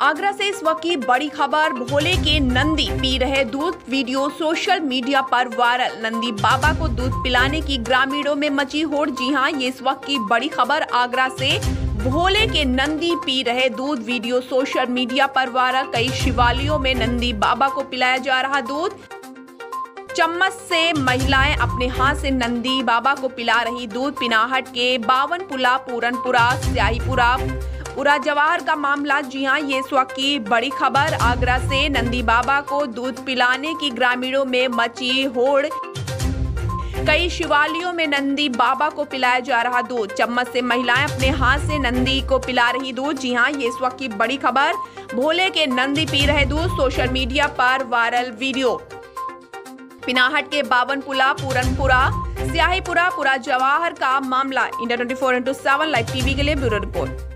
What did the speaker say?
आगरा से इस वक्त की बड़ी खबर, भोले के नंदी पी रहे दूध वीडियो सोशल मीडिया पर वायरल। नंदी बाबा को दूध पिलाने की ग्रामीणों में मची होड़। जी हाँ, ये इस वक्त की बड़ी खबर आगरा से। भोले के नंदी पी रहे दूध वीडियो सोशल मीडिया पर वायरल। कई शिवालयों में नंदी बाबा को पिलाया जा रहा दूध। चम्मच से महिलाएँ अपने हाथ से नंदी बाबा को पिला रही दूध। पिनाहट के बावन पुला, पूरनपुरा, स्याहीपुरा पूरा जवाहर का मामला, जी हाँ ये इस वक्त की बड़ी खबर। आगरा से नंदी बाबा को दूध पिलाने की ग्रामीणों में मची होड़। कई शिवालयों में नंदी बाबा को पिलाया जा रहा दूध। चम्मच से महिलाएँ अपने हाथ से नंदी को पिला रही दूध। जी हाँ ये इस वक्त की बड़ी खबर। भोले के नंदी पी रहे दूध, सोशल मीडिया पर वायरल वीडियो। पिनाहट के बावनपुला पूरनपुरा, स्याहीपुरा, पुरा जवाहर का मामला। India twenty four into seven live TV के लिए ब्यूरो रिपोर्ट।